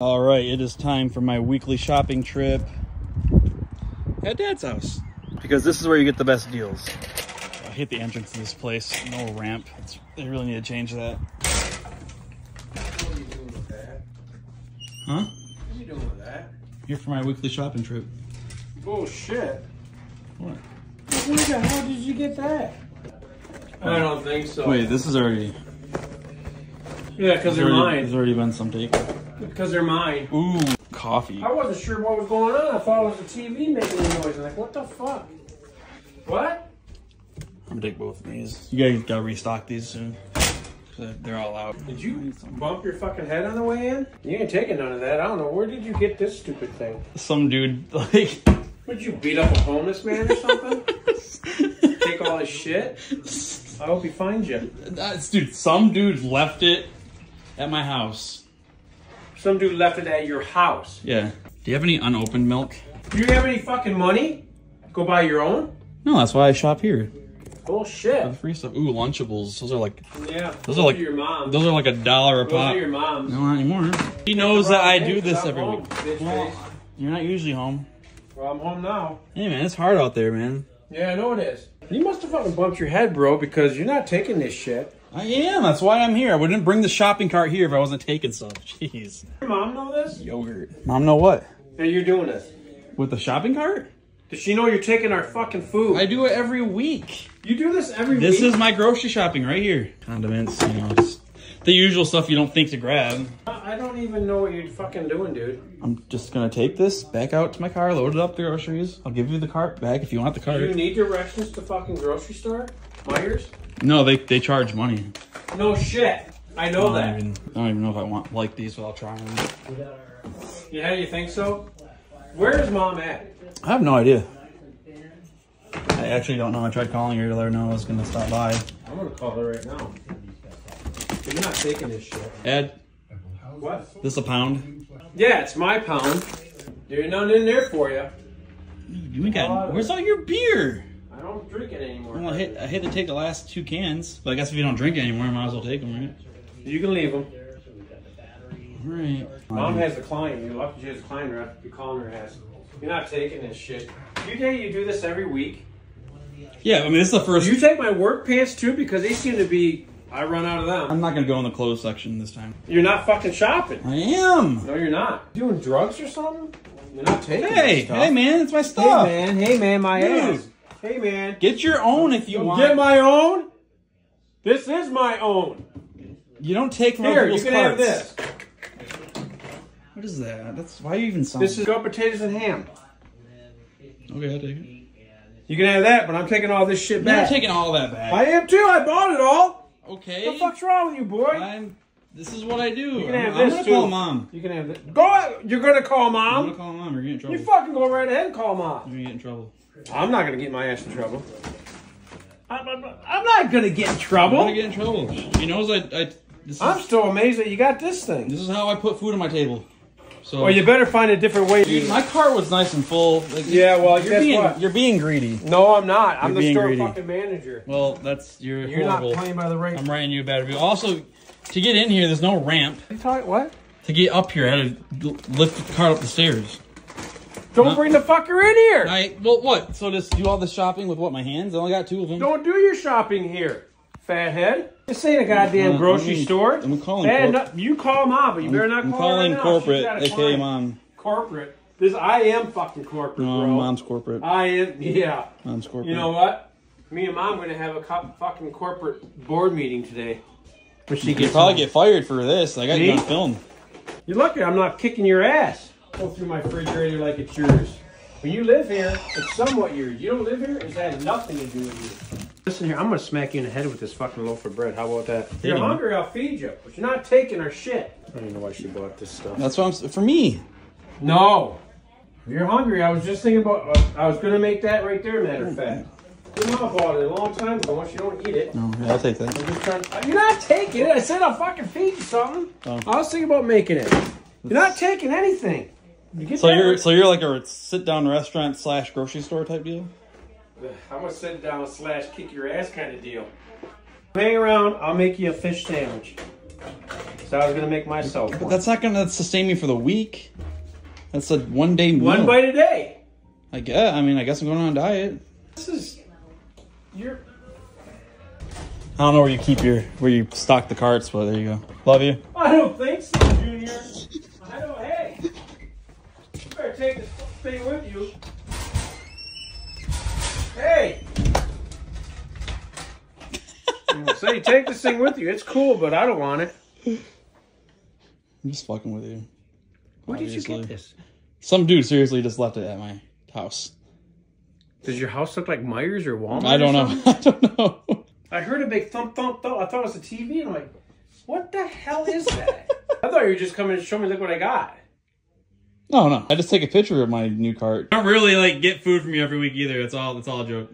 All right, it is time for my weekly shopping trip at Dad's house because this is where you get the best deals. I hate the entrance to this place. No ramp. It's, they really need to change that. What are you doing with that? Huh? What are you doing with that? Here for my weekly shopping trip. Bullshit. What? Where the hell did you get that? I don't think so. Wait, this is already. Yeah, because There's they're already, there's already been some taken. Because they're mine. Ooh, coffee. I wasn't sure what was going on. I thought it was the TV making the noise. I'm like, what the fuck? What? I'm gonna take both of these. You guys gotta restock these soon. They're all out. Did you bump your fucking head on the way in? You ain't taking none of that. I don't know. Where did you get this stupid thing? Some dude like. Would you beat up a homeless man or something? Take all his shit? I hope he finds you. That's, dude, some dude left it at my house. Some dude left it at your house. Yeah. Do you have any unopened milk? Do you have any fucking money? Go buy your own? No, that's why I shop here. Bullshit. The free stuff. Ooh, Lunchables. Those are like Yeah. Those are like- your mom. those are like a dollar a Those pop. are your mom's. No, not anymore. He knows that I do this I'm every home, week. bitch Well, you're not usually home. Well, I'm home now. Hey man, it's hard out there, man. Yeah, I know it is. You must have fucking bumped your head, bro, because you're not taking this shit. I am. That's why I'm here. I wouldn't bring the shopping cart here if I wasn't taking stuff. Jeez. Your mom know this? Yogurt. Mom, know what? That you're doing this. With the shopping cart? Does she know you're taking our fucking food? I do it every week. you do this every This week? This is my grocery shopping right here. Condiments, you know, the usual stuff you don't think to grab. I don't even know what you're fucking doing, dude. I'm just gonna take this back out to my car, load it up the groceries. I'll give you the cart back if you want the cart. Do you need directions to fucking grocery store? Meijers? No, they they charge money. No shit. I I know don't, that. even, I don't even know if I want like these, but I'll try them. Yeah, you think so? Where is mom at? I have no idea. I actually don't know. I tried calling her to let her know I was gonna stop by. I'm gonna call her right now. You're not taking this shit. Ed, What? this a pound? Yeah, it's my pound. There's none in there for you. You ain't got. Where's all your beer? I don't drink it anymore. Well, I hate, I hate to take the last two cans, but I guess if you don't drink it anymore, I might as well take them, right? You can leave them. All right. Mom has a client. You're lucky she has a client. You're calling her ass. You're not taking this shit. You think you do this every week? Yeah, I mean this is the first. You take my work pants too because they seem to be. I run out of them. I'm not gonna go in the clothes section this time. You're not fucking shopping. I am. No, you're not. Doing drugs or something? You're not taking Hey, hey, man, it's my stuff. Hey man, hey man, my ass. Hey man. Get your own if you want. Get my own? This is my own. you don't take from Here, you people's can have this. What is that? That's why are you even selling? This is goat potatoes and ham. okay. I'll take it. You can have that, but I'm taking all this shit You're back. taking all that back. I am too. I bought it all. okay. What the fuck's wrong with you, boy? I'm. This is what I do. You can I'm, have I'm this gonna too. call mom. You can have this. Go. out. You're gonna call mom. I'm gonna call mom. You're gonna get in trouble. You fucking go right ahead and call mom. You're gonna get in trouble. I'm not gonna get my ass in trouble. I'm, I'm, I'm not gonna get in I'm trouble. gonna get in trouble. She knows I. I this is, I'm still amazed that you got this thing. this is how I put food on my table. So. Well, you better find a different way. Dude, my cart was nice and full. Like, Yeah, well, you're guess being what? you're being greedy. No, I'm not. I'm You're the store greedy. fucking manager. Well, that's you're, You're horrible. not playing by the rate. I'm writing you a bad review. Also, to get in here, there's no ramp. You talk what? To get up here, I had to lift the cart up the stairs. Don't bring the fucker in here. I well, what? So just do all the shopping with what? My hands? I only got two of them. Don't do your shopping here, fathead. This ain't a goddamn Uh, grocery I'm- store. I'm calling Bad enough- you call mom, but you better not I'm call calling her right now. corporate, She's got a aka mom. Corporate. This I am fucking corporate, No, bro. mom's corporate. I am. Yeah. Mom's corporate. You know what? Me and mom are gonna have a fucking corporate board meeting today. When she you gets probably get fired for this. I got you on film. You're lucky I'm not kicking your ass. Go through my refrigerator like it's yours. When you live here, it's somewhat yours. You don't live here, it's had nothing to do with you. Listen here, I'm gonna smack you in the head with this fucking loaf of bread. How about that? If you're Hit hungry, I'll feed you. But you're not taking our shit. I don't even know why she bought this stuff. That's what I'm. For me. No. If you're hungry, I was just thinking about. uh, I was gonna make that right there. Matter of fact, your mom bought it a long time ago. Once you don't eat it, No, yeah, I'll take that. I'm just trying. uh, You're not taking it. I said I'll fucking feed you something. Oh. I was thinking about making it. You're not taking anything. You So that you're right? so you're like a sit down restaurant slash grocery store type deal. I'm gonna sit down slash kick your ass kind of deal. Hang around. I'll make you a fish sandwich. So I was gonna make myself But one. that's not gonna sustain me for the week. That's a one day meal. One bite a day. I guess. I mean, I guess I'm going on a diet. This is you're I don't know where you keep your where you stock the carts, but there you go. Love you. I don't think so, Junior. I don't hey. You better take this thing with you. Hey! I say take this thing with you. It's cool, but I don't want it. I'm just fucking with you. Where did you get this? Some dude seriously just left it at my house. Does your house look like Meijers or Walmart? I don't know. I don't know. I heard a big thump thump thump. I thought it was a TV, and I'm like, what the hell is that? I thought you were just coming to show me, look what I got. No, no. I just take a picture of my new cart. I don't really like get food from you every week either. That's all. That's all a joke.